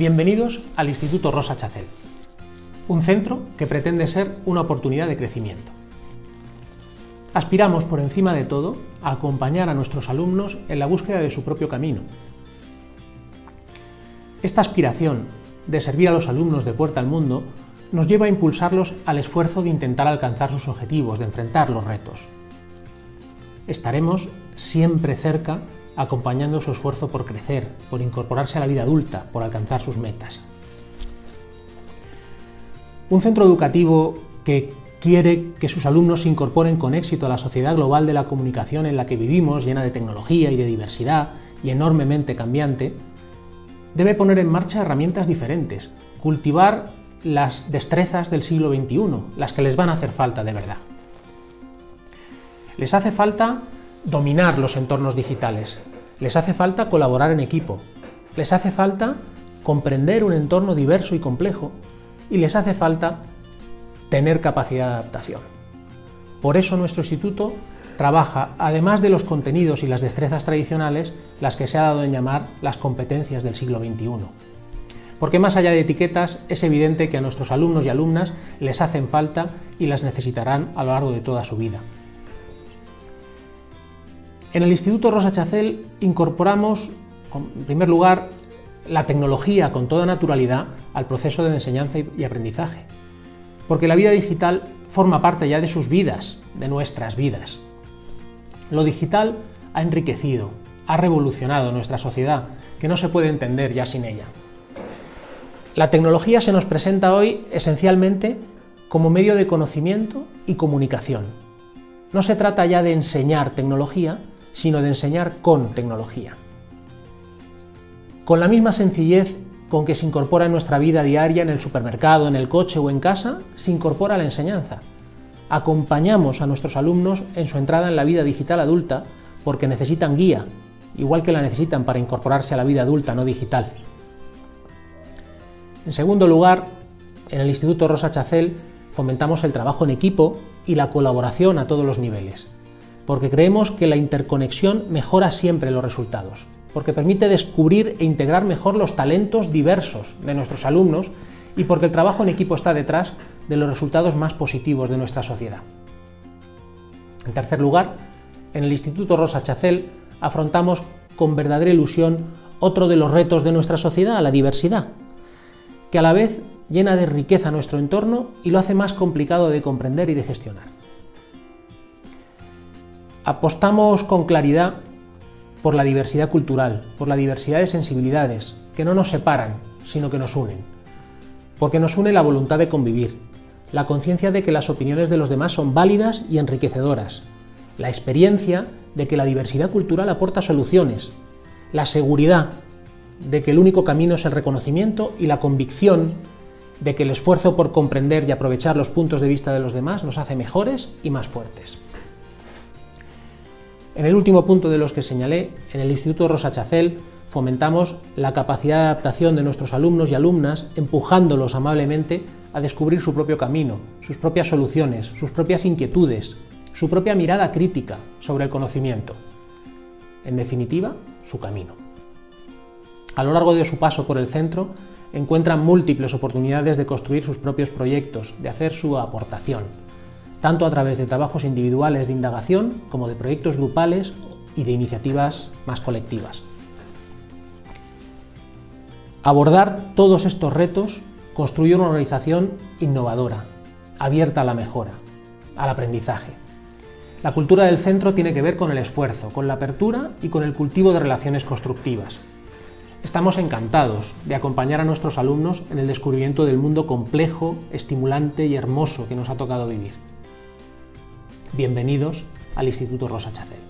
Bienvenidos al Instituto Rosa Chacel, un centro que pretende ser una oportunidad de crecimiento. Aspiramos por encima de todo a acompañar a nuestros alumnos en la búsqueda de su propio camino. Esta aspiración de servir a los alumnos de puerta al mundo nos lleva a impulsarlos al esfuerzo de intentar alcanzar sus objetivos, de enfrentar los retos. Estaremos siempre cerca acompañando su esfuerzo por crecer, por incorporarse a la vida adulta, por alcanzar sus metas. Un centro educativo que quiere que sus alumnos se incorporen con éxito a la sociedad global de la comunicación en la que vivimos, llena de tecnología y de diversidad y enormemente cambiante, debe poner en marcha herramientas diferentes, cultivar las destrezas del siglo XXI, las que les van a hacer falta de verdad. Les hace falta dominar los entornos digitales, les hace falta colaborar en equipo, les hace falta comprender un entorno diverso y complejo y les hace falta tener capacidad de adaptación. Por eso nuestro instituto trabaja, además de los contenidos y las destrezas tradicionales, las que se ha dado en llamar las competencias del siglo XXI. Porque más allá de etiquetas, es evidente que a nuestros alumnos y alumnas les hacen falta y las necesitarán a lo largo de toda su vida. En el Instituto Rosa Chacel incorporamos, en primer lugar, la tecnología con toda naturalidad al proceso de enseñanza y aprendizaje, porque la vida digital forma parte ya de sus vidas, de nuestras vidas. Lo digital ha enriquecido, ha revolucionado nuestra sociedad, que no se puede entender ya sin ella. La tecnología se nos presenta hoy esencialmente como medio de conocimiento y comunicación. No se trata ya de enseñar tecnología, sino de enseñar con tecnología. Con la misma sencillez con que se incorpora en nuestra vida diaria, en el supermercado, en el coche o en casa, se incorpora la enseñanza. Acompañamos a nuestros alumnos en su entrada en la vida digital adulta porque necesitan guía, igual que la necesitan para incorporarse a la vida adulta no digital. En segundo lugar, en el Instituto Rosa Chacel fomentamos el trabajo en equipo y la colaboración a todos los niveles porque creemos que la interconexión mejora siempre los resultados, porque permite descubrir e integrar mejor los talentos diversos de nuestros alumnos y porque el trabajo en equipo está detrás de los resultados más positivos de nuestra sociedad. En tercer lugar, en el Instituto Rosa Chacel afrontamos con verdadera ilusión otro de los retos de nuestra sociedad, la diversidad, que a la vez llena de riqueza nuestro entorno y lo hace más complicado de comprender y de gestionar. Apostamos con claridad por la diversidad cultural, por la diversidad de sensibilidades, que no nos separan, sino que nos unen. Porque nos une la voluntad de convivir, la conciencia de que las opiniones de los demás son válidas y enriquecedoras, la experiencia de que la diversidad cultural aporta soluciones, la seguridad de que el único camino es el reconocimiento y la convicción de que el esfuerzo por comprender y aprovechar los puntos de vista de los demás nos hace mejores y más fuertes. En el último punto de los que señalé, en el Instituto Rosa Chacel fomentamos la capacidad de adaptación de nuestros alumnos y alumnas, empujándolos amablemente a descubrir su propio camino, sus propias soluciones, sus propias inquietudes, su propia mirada crítica sobre el conocimiento. En definitiva, su camino. A lo largo de su paso por el centro, encuentran múltiples oportunidades de construir sus propios proyectos, de hacer su aportación, tanto a través de trabajos individuales de indagación como de proyectos grupales y de iniciativas más colectivas. Abordar todos estos retos construye una organización innovadora, abierta a la mejora, al aprendizaje. La cultura del centro tiene que ver con el esfuerzo, con la apertura y con el cultivo de relaciones constructivas. Estamos encantados de acompañar a nuestros alumnos en el descubrimiento del mundo complejo, estimulante y hermoso que nos ha tocado vivir. Bienvenidos al Instituto Rosa Chacel.